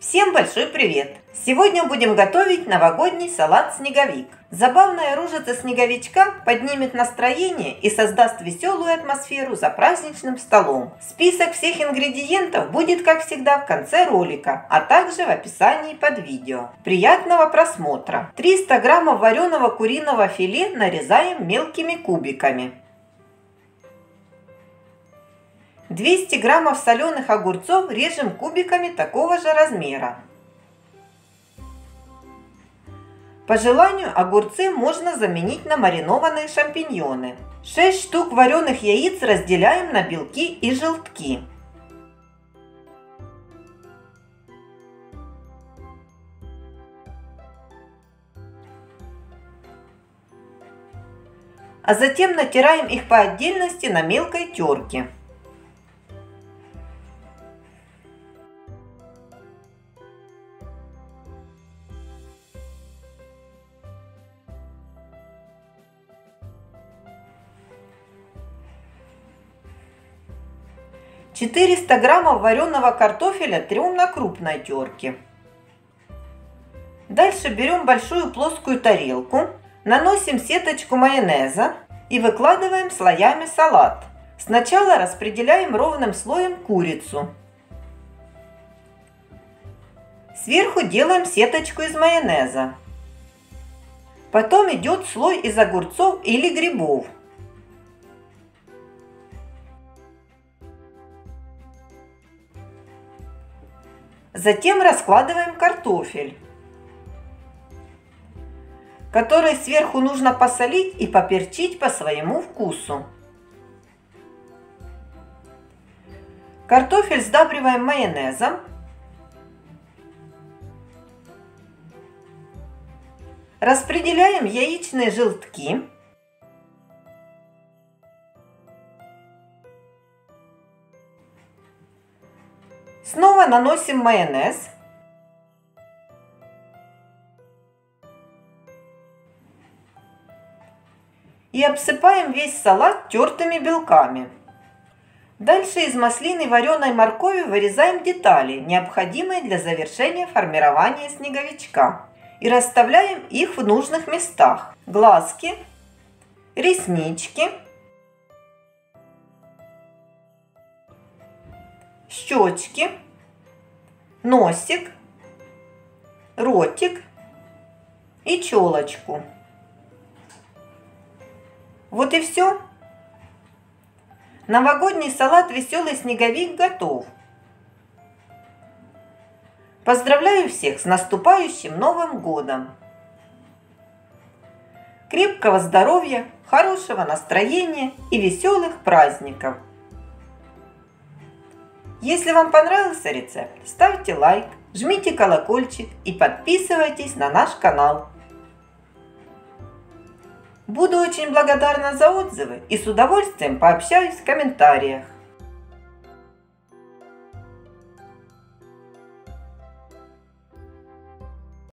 Всем большой привет! Сегодня будем готовить новогодний салат «Снеговик». Забавная ружица снеговичка поднимет настроение и создаст веселую атмосферу за праздничным столом. Список всех ингредиентов будет, как всегда, в конце ролика, а также в описании под видео. Приятного просмотра! 300 граммов вареного куриного филе нарезаем мелкими кубиками. 200 граммов соленых огурцов режем кубиками такого же размера. По желанию огурцы можно заменить на маринованные шампиньоны. 6 штук вареных яиц разделяем на белки и желтки. А затем натираем их по отдельности на мелкой терке. Четыреста граммов вареного картофеля трем на крупной терке. Дальше берем большую плоскую тарелку, наносим сеточку майонеза и выкладываем слоями салат. Сначала распределяем ровным слоем курицу. Сверху делаем сеточку из майонеза. Потом идет слой из огурцов или грибов – Затем раскладываем картофель, который сверху нужно посолить и поперчить по своему вкусу. Картофель сдабриваем майонезом. Распределяем яичные желтки. Снова наносим майонез. И обсыпаем весь салат тертыми белками. Дальше из маслины вареной моркови вырезаем детали, необходимые для завершения формирования снеговичка. И расставляем их в нужных местах. Глазки, реснички, щечки, носик, ротик и челочку. Вот и все. Новогодний салат «Веселый снеговик» готов. Поздравляю всех с наступающим Новым Годом! Крепкого здоровья, хорошего настроения и веселых праздников! Если вам понравился рецепт, ставьте лайк, жмите колокольчик и подписывайтесь на наш канал. Буду очень благодарна за отзывы и с удовольствием пообщаюсь в комментариях.